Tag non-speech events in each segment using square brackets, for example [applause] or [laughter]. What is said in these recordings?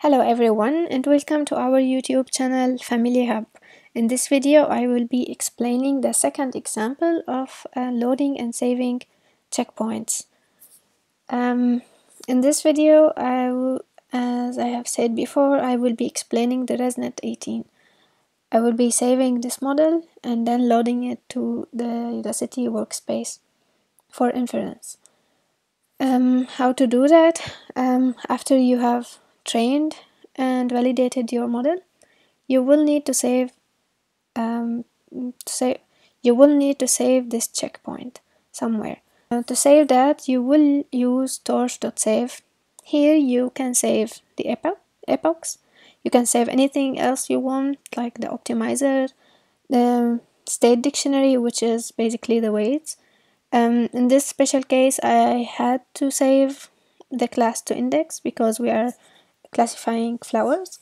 Hello everyone and welcome to our YouTube channel Family Hub. In this video I will be explaining the second example of uh, loading and saving checkpoints. Um, in this video, I as I have said before, I will be explaining the ResNet 18. I will be saving this model and then loading it to the Udacity workspace for inference. Um, how to do that? Um, after you have trained and validated your model, you will need to save um, save you will need to save this checkpoint somewhere. Uh, to save that, you will use torch.save. Here you can save the epoch, epochs. You can save anything else you want, like the optimizer, the state dictionary, which is basically the weights. Um, in this special case, I had to save the class to index because we are classifying flowers.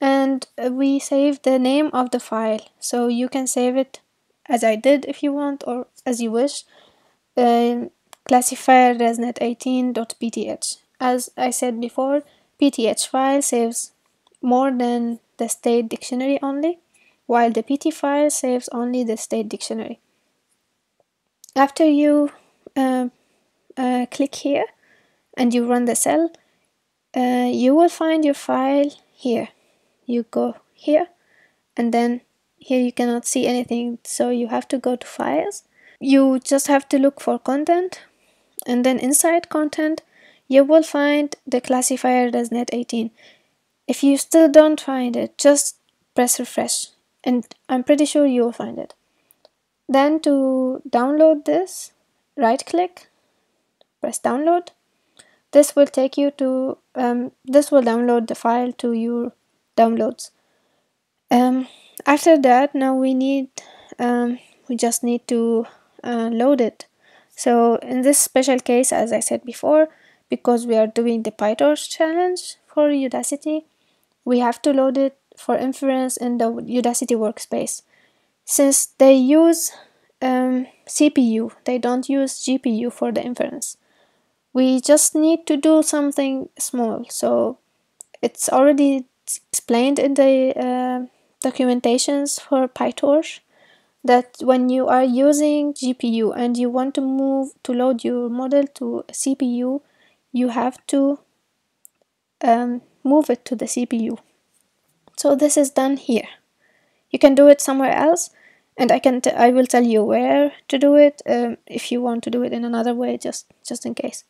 And we save the name of the file, so you can save it as I did if you want or as you wish uh, classifier resnet18.pth. As I said before, pth file saves more than the state dictionary only, while the pt file saves only the state dictionary. After you uh, uh, click here and you run the cell, uh, you will find your file here. You go here and then here you cannot see anything so you have to go to files. You just have to look for content and then inside content you will find the classifier resnet 18 if you still don't find it just press refresh and i'm pretty sure you will find it. Then to download this right click press download this will take you to um, this will download the file to your downloads um, after that now we need um, we just need to uh, it. So in this special case, as I said before, because we are doing the PyTorch challenge for Udacity, we have to load it for inference in the Udacity workspace. Since they use um, CPU, they don't use GPU for the inference. We just need to do something small. So it's already explained in the uh, documentations for PyTorch that when you are using GPU and you want to move to load your model to CPU, you have to um, move it to the CPU. So this is done here. You can do it somewhere else, and I can I will tell you where to do it um, if you want to do it in another way, just just in case.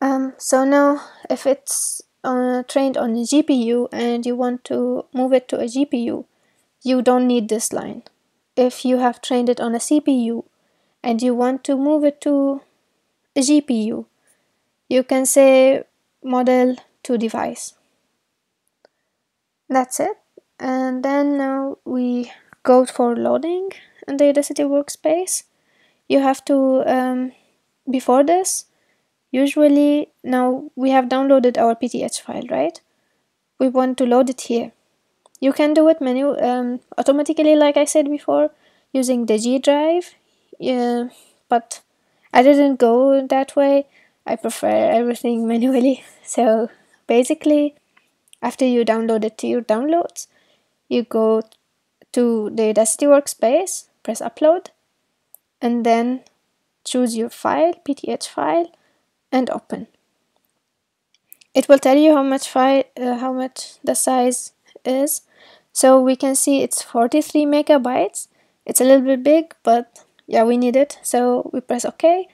Um, so now, if it's uh, trained on a GPU and you want to move it to a GPU, you don't need this line if you have trained it on a CPU and you want to move it to a GPU, you can say model to device. That's it. And then now we go for loading in the Udacity workspace. You have to, um, before this, usually now we have downloaded our PTH file, right? We want to load it here. You can do it menu um, automatically, like I said before, using the G drive. Yeah, but I didn't go that way. I prefer everything [laughs] manually. So basically, after you download it to your downloads, you go to the Udacity workspace, press upload, and then choose your file, PTH file, and open. It will tell you how much file, uh, how much the size is. So we can see it's 43 megabytes. It's a little bit big, but yeah, we need it. So we press OK.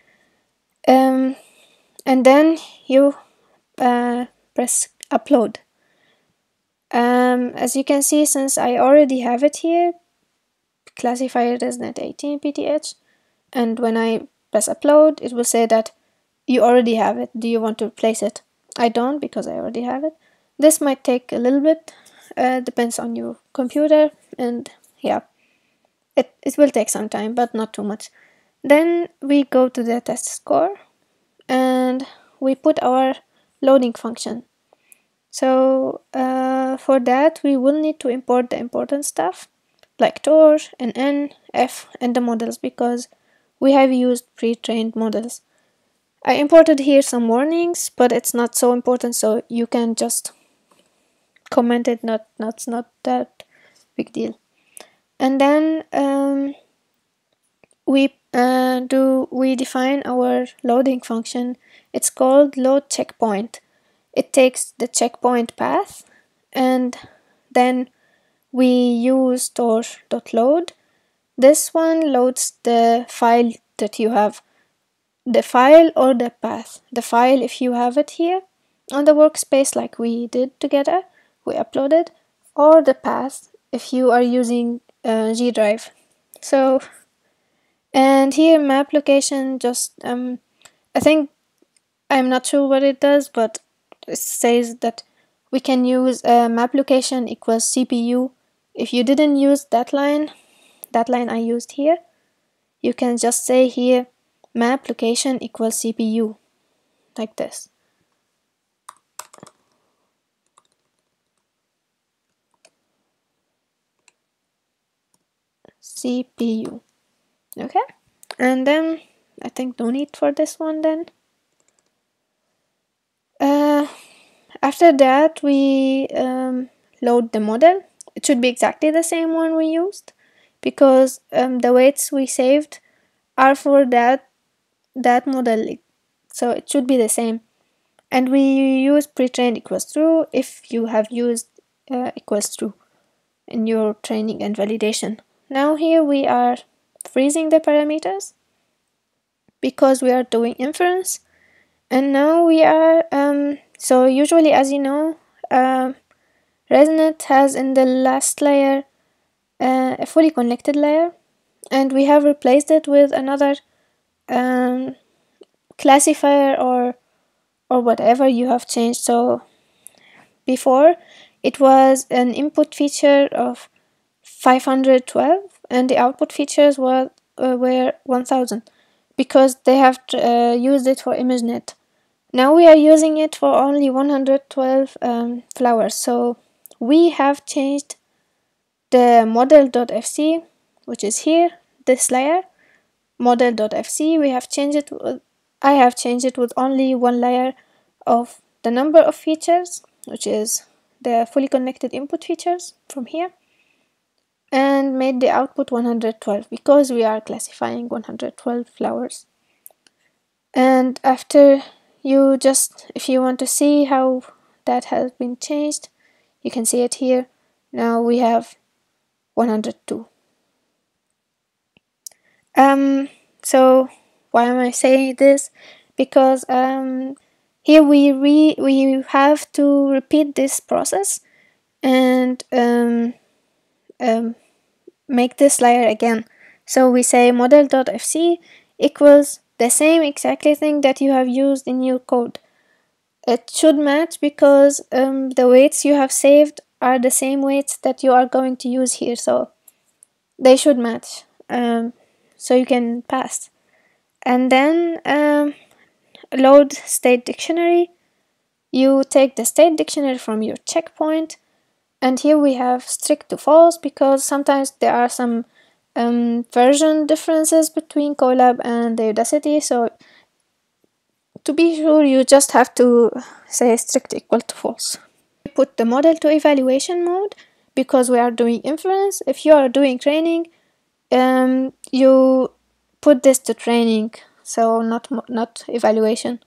Um, and then you uh, press upload. Um, as you can see, since I already have it here, classifier resnet18 PTH, and when I press upload, it will say that you already have it. Do you want to replace it? I don't because I already have it. This might take a little bit, uh, depends on your computer, and yeah, it, it will take some time, but not too much. Then we go to the test score and we put our loading function. So uh, for that, we will need to import the important stuff like tor and n, f, and the models because we have used pre-trained models. I imported here some warnings, but it's not so important, so you can just commented not not not that big deal. And then um, we uh, do we define our loading function? It's called load checkpoint. It takes the checkpoint path and then we use torch.load this one loads the file that you have the file or the path. The file if you have it here on the workspace like we did together we uploaded or the path if you are using uh, G drive. So and here map location just um I think I'm not sure what it does but it says that we can use uh, map location equals CPU if you didn't use that line that line I used here you can just say here map location equals CPU like this. CPU okay? And then I think no need for this one then. Uh, after that we um, load the model. It should be exactly the same one we used because um, the weights we saved are for that that model so it should be the same. And we use pre-trained equals true if you have used uh, equals true in your training and validation. Now here we are freezing the parameters because we are doing inference. And now we are um, so usually as you know um, ResNet has in the last layer uh, a fully connected layer. And we have replaced it with another um, classifier or or whatever you have changed. So before it was an input feature of 512 and the output features were uh, were 1000 because they have uh, used it for ImageNet. Now we are using it for only 112 um, flowers. So we have changed the model.fc which is here this layer model.fc we have changed it I have changed it with only one layer of the number of features which is the fully connected input features from here and made the output 112 because we are classifying 112 flowers. And after you just if you want to see how that has been changed you can see it here. Now we have 102 um so why am I saying this? Because um here we re we have to repeat this process and um, um, make this layer again. So we say model.fc equals the same exactly thing that you have used in your code. It should match because um, the weights you have saved are the same weights that you are going to use here so they should match. Um, so you can pass. And then um, load state dictionary. You take the state dictionary from your checkpoint. And here we have strict to false because sometimes there are some um, version differences between Colab and the Udacity so to be sure you just have to say strict equal to false. Put the model to evaluation mode because we are doing inference. If you are doing training um, you put this to training so not not evaluation.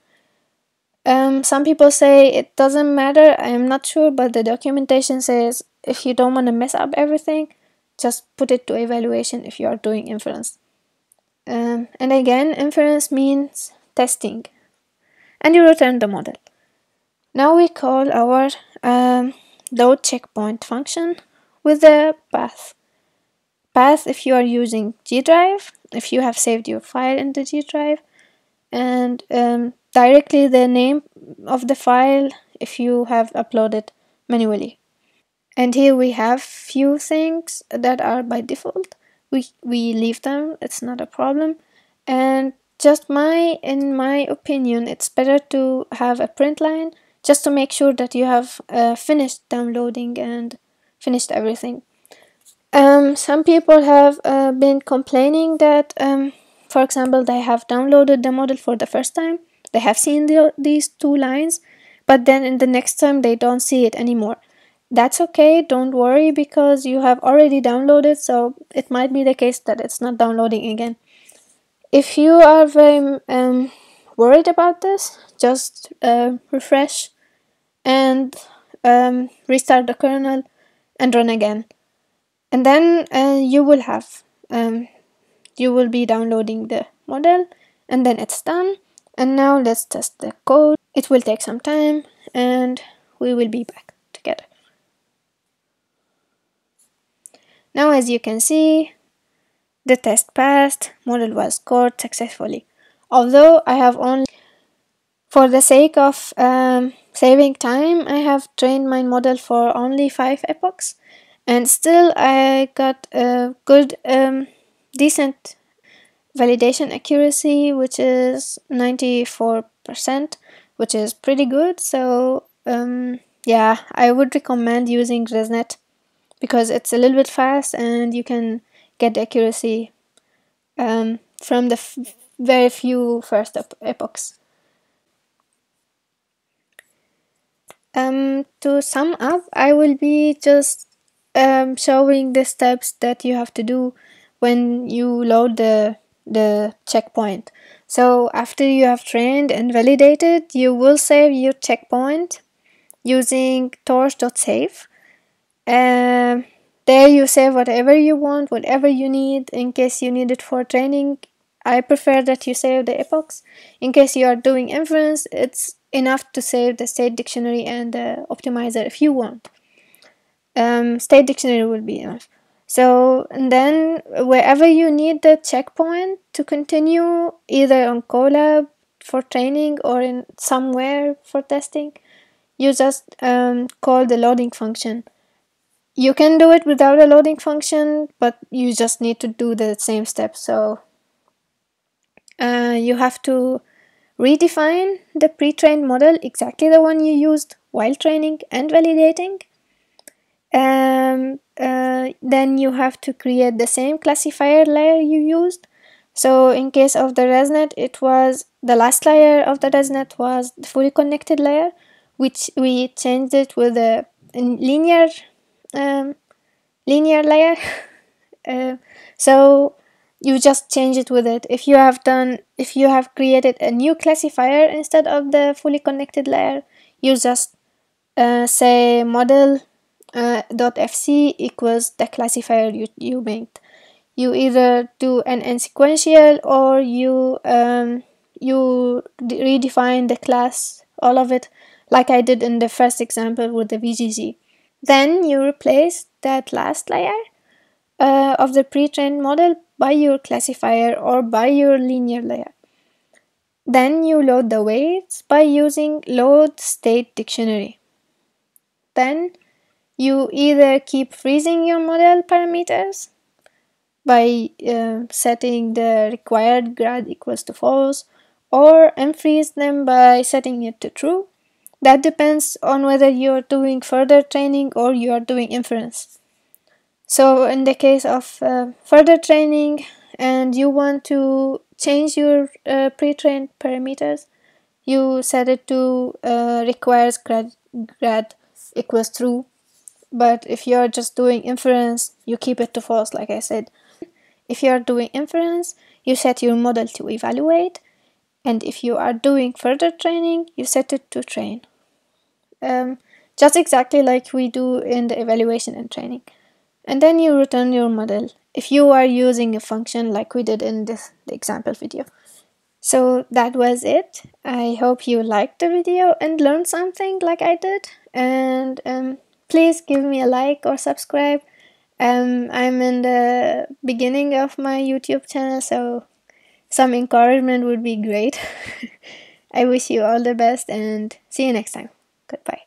Um, some people say it doesn't matter i'm not sure but the documentation says if you don't want to mess up everything just put it to evaluation if you are doing inference. Um, and again inference means testing. And you return the model. Now we call our um, load checkpoint function with the path path if you are using G drive if you have saved your file in the G drive. And um, directly the name of the file if you have uploaded manually. And here we have few things that are by default. We we leave them. It's not a problem. And just my in my opinion it's better to have a print line just to make sure that you have uh, finished downloading and finished everything um, some people have uh, been complaining that um, for example they have downloaded the model for the first time. They have seen the, these two lines but then in the next time they don't see it anymore. That's okay don't worry because you have already downloaded so it might be the case that it's not downloading again. If you are very um, worried about this just uh, refresh and um, restart the kernel and run again and then uh, you will have um, you will be downloading the model and then it's done. And now let's test the code. It will take some time and we will be back together. Now as you can see the test passed model was scored successfully. Although I have only for the sake of um, saving time I have trained my model for only five epochs and still I got a good um, decent validation accuracy which is 94% which is pretty good so um, yeah I would recommend using ResNet because it's a little bit fast and you can get the accuracy um, from the very few first ep epochs. Um, to sum up, I will be just um, showing the steps that you have to do when you load the the checkpoint. So after you have trained and validated, you will save your checkpoint using torch.save. Um, there you save whatever you want, whatever you need in case you need it for training. I prefer that you save the epochs. In case you are doing inference, it's enough to save the state dictionary and the optimizer if you want. Um, state dictionary will be enough. So and then wherever you need the checkpoint to continue either on Colab for training or in somewhere for testing, you just um, call the loading function. You can do it without a loading function, but you just need to do the same steps. So uh, you have to redefine the pre-trained model, exactly the one you used while training and validating. Um, uh, then you have to create the same classifier layer you used. So in case of the ResNet, it was the last layer of the ResNet was the fully connected layer, which we changed it with a linear um, linear layer. [laughs] uh, so you just change it with it. If you have done, if you have created a new classifier instead of the fully connected layer, you just uh, say model uh, .fc equals the classifier you, you made. You either do an n sequential or you um, you redefine the class, all of it, like I did in the first example with the VGG. Then you replace that last layer uh, of the pre-trained model by your classifier or by your linear layer. Then you load the weights by using load state dictionary. Then you either keep freezing your model parameters by uh, setting the required grad equals to false or unfreeze them by setting it to true. That depends on whether you're doing further training or you are doing inference. So in the case of uh, further training and you want to change your uh, pre-trained parameters, you set it to uh, requires grad, grad equals true but if you're just doing inference you keep it to false like I said. If you're doing inference you set your model to evaluate. And if you are doing further training you set it to train. Um, just exactly like we do in the evaluation and training. And then you return your model if you are using a function like we did in this example video. So that was it. I hope you liked the video and learned something like i did. And um, please give me a like or subscribe. Um, I'm in the beginning of my YouTube channel, so some encouragement would be great. [laughs] I wish you all the best and see you next time. Goodbye.